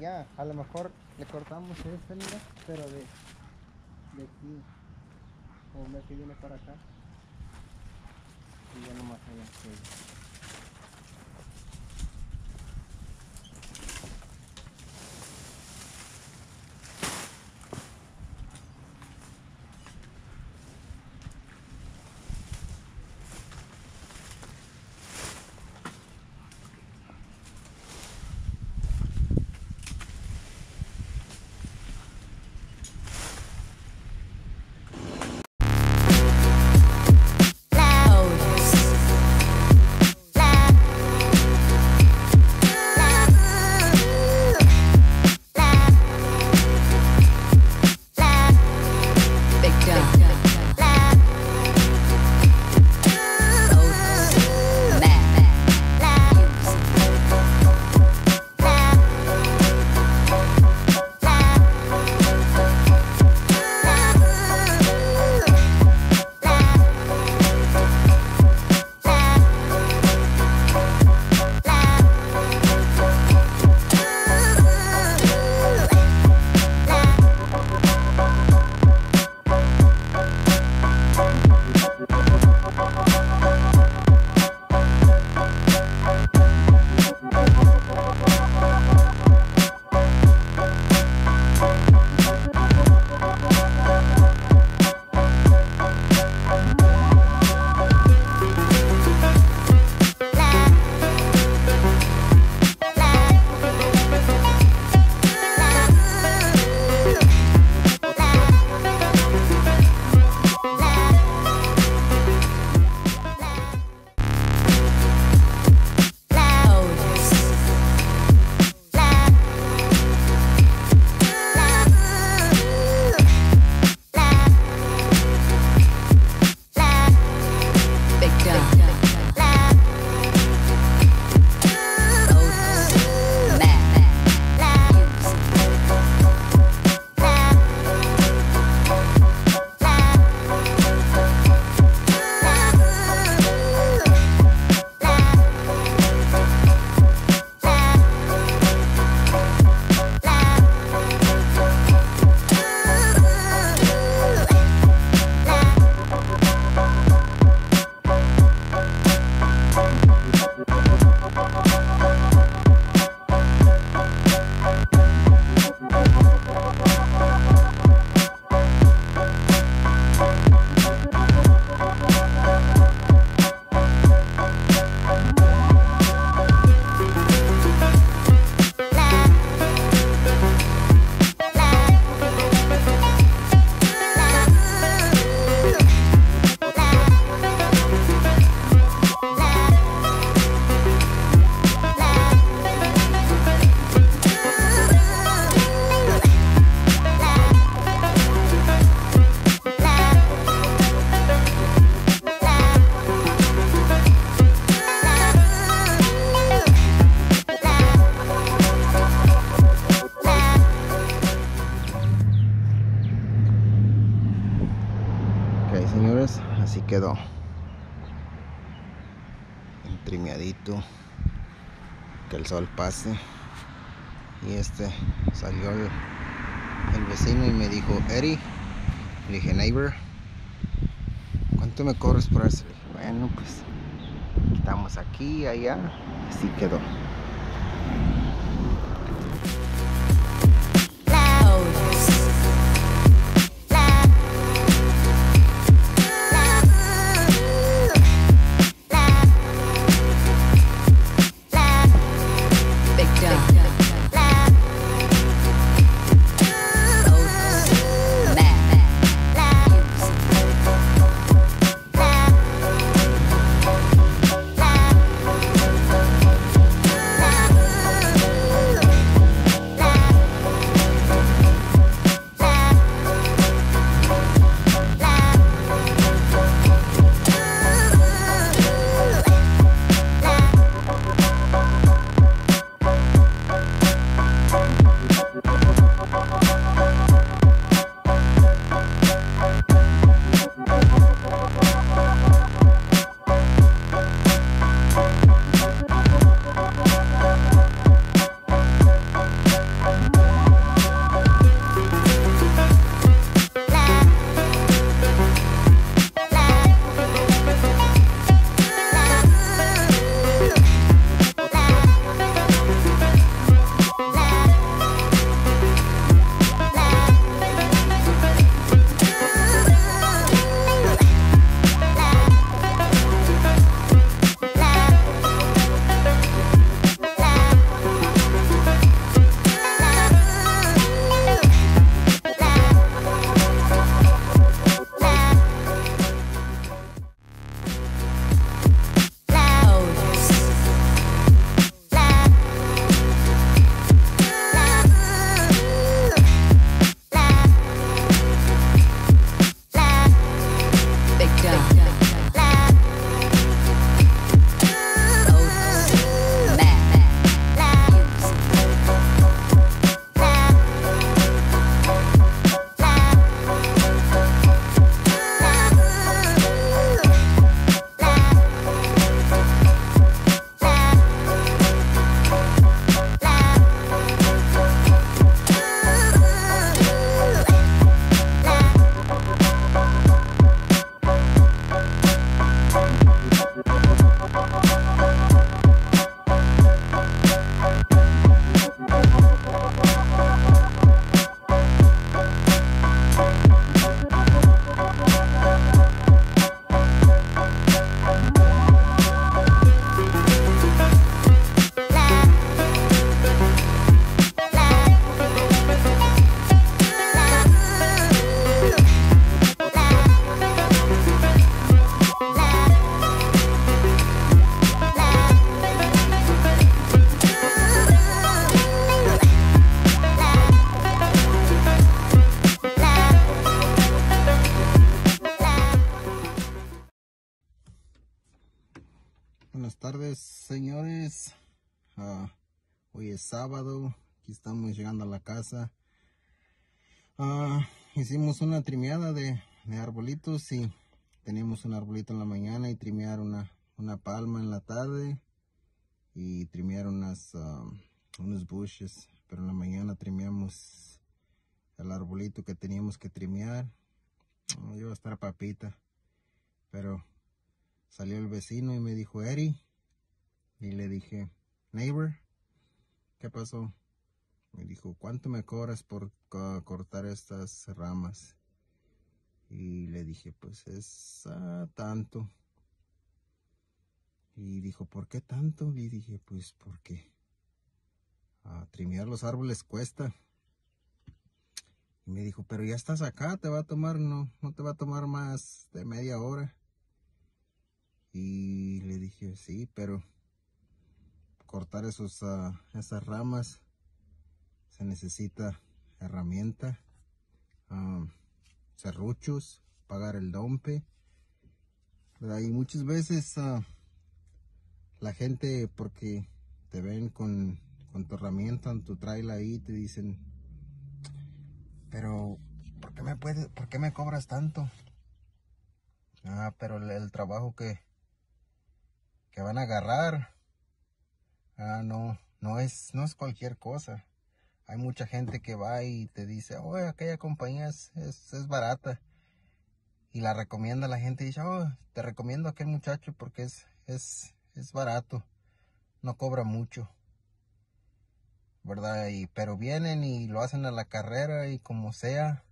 ya, a lo mejor le cortamos este, mira, pero de, de aquí. O me que viene para acá. Y ya nomás allá. Que el sol pase. Y este salió el, vecino y me dijo, Eri. Le dije, neighbor, ¿cuánto me cobras por eso? Bueno, pues quitamos aquí allá. Así quedó. Sábado. Aquí estamos llegando a la casa. Ah, hicimos una trimeada de, de arbolitos y teníamos un arbolito en la mañana y trimear una, una palma en la tarde y trimear unas, ah, unos bushes. Pero en la mañana trimeamos el arbolito que teníamos que trimear. Oh, iba a estar papita. Pero salió el vecino y me dijo, Eri. Y le dije, neighbor, ¿qué pasó? Me dijo, ¿cuánto me cobras por co- cortar estas ramas? Y le dije, pues es ah, tanto. Y dijo, ¿por qué tanto? Y dije, pues porque a trimear los árboles cuesta. Y me dijo, pero ya estás acá, te va a tomar, no, no te va a tomar más de media hora. Y le dije, sí, pero cortar esos, ah, esas ramas se necesita herramienta, ah, serruchos, pagar el dompe. Y muchas veces ah, la gente, porque te ven con, con tu herramienta en tu trailer ahí, te dicen, pero ¿por qué me puede, por qué me cobras tanto? Ah, pero el, el trabajo que, que van a agarrar, ah, no, no es, no es cualquier cosa. Hay mucha gente que va y te dice, oh, aquella compañía es, es, es barata. Y la recomienda la gente y dice, oh, te recomiendo a aquel muchacho porque es, es, es barato. No cobra mucho. ¿Verdad? Y, pero vienen y lo hacen a la carrera y como sea.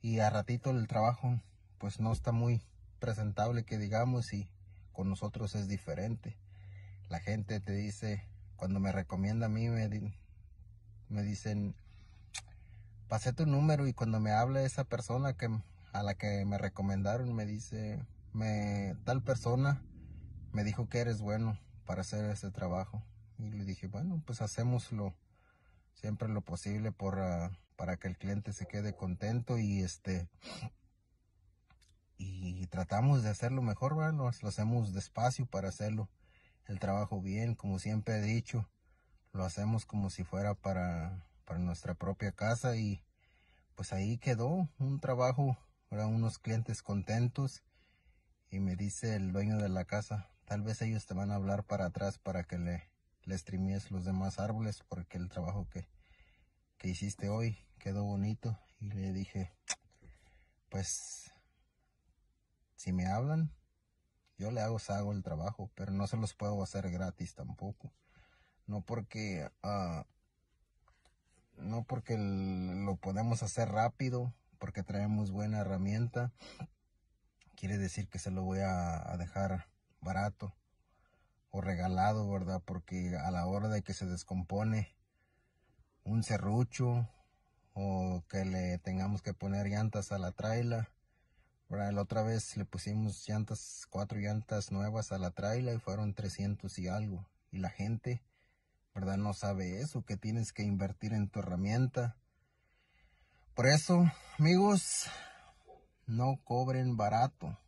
Y a ratito el trabajo pues no está muy presentable que digamos y con nosotros es diferente. La gente te dice, cuando me recomienda a mí, me, me dicen, pasé tu número y cuando me habla esa persona que a la que me recomendaron me dice, me tal persona me dijo que eres bueno para hacer ese trabajo y le dije, bueno, pues hacémoslo siempre lo posible por ah, para que el cliente se quede contento y este y tratamos de hacerlo mejor. Lo, lo hacemos despacio para hacerlo el trabajo bien, como siempre he dicho, lo hacemos como si fuera para, para nuestra propia casa y pues ahí quedó un trabajo, ¿verdad? unos clientes contentos y me dice el dueño de la casa, tal vez ellos te van a hablar para atrás para que le, le los demás árboles porque el trabajo que, que hiciste hoy quedó bonito y le dije, pues si me hablan, yo le hago, hago el trabajo, pero no se los puedo hacer gratis tampoco. No porque, ah, no porque lo podemos hacer rápido, porque traemos buena herramienta, quiere decir que se lo voy a, a dejar barato o regalado, ¿verdad? Porque a la hora de que se descompone un serrucho o que le tengamos que poner llantas a la traila, La otra vez le pusimos llantas, cuatro llantas nuevas a la traila y fueron 300 y algo. Y la gente, ¿verdad? No sabe eso, que tienes que invertir en tu herramienta. Por eso, amigos, no cobren barato,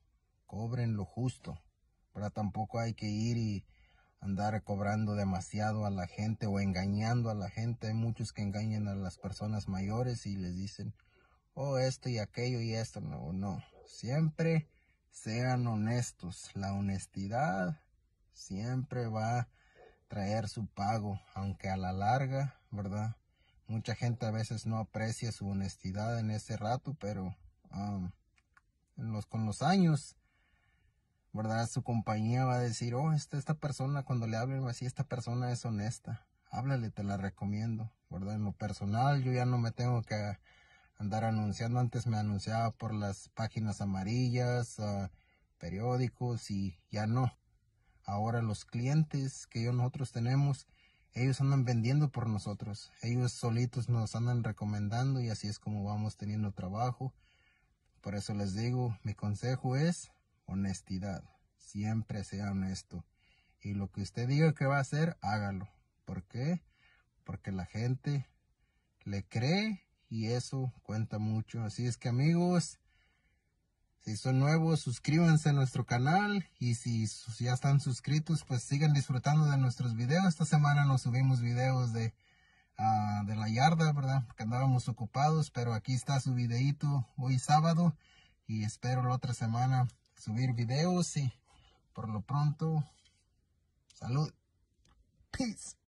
cobren lo justo. ¿verdad? Tampoco hay que ir y andar cobrando demasiado a la gente o engañando a la gente. Hay muchos que engañan a las personas mayores y les dicen, oh, esto y aquello y esto. No, no. Siempre sean honestos. La honestidad siempre va a traer su pago, aunque a la larga, ¿verdad? Mucha gente a veces no aprecia su honestidad en ese rato, pero um, en los, con los años, ¿verdad? Su compañía va a decir, oh, esta, esta persona, cuando le hablen así, esta persona es honesta. Háblale, te la recomiendo, ¿verdad? En lo personal, yo ya no me tengo que andar anunciando. Antes me anunciaba por las páginas amarillas, ah, periódicos y ya no. Ahora los clientes que yo nosotros tenemos, ellos andan vendiendo por nosotros. Ellos solitos nos andan recomendando y así es como vamos teniendo trabajo. Por eso les digo, mi consejo es honestidad. Siempre sea honesto. Y lo que usted diga que va a hacer, hágalo. ¿Por qué? Porque la gente le cree y eso cuenta mucho. Así es que amigos, Si son nuevos, suscríbanse a nuestro canal y si ya están suscritos, pues sigan disfrutando de nuestros videos. Esta semana nos subimos videos de, uh, de la yarda, ¿verdad? Porque andábamos ocupados, pero aquí está su videito hoy sábado y espero la otra semana subir videos y por lo pronto, salud. Peace.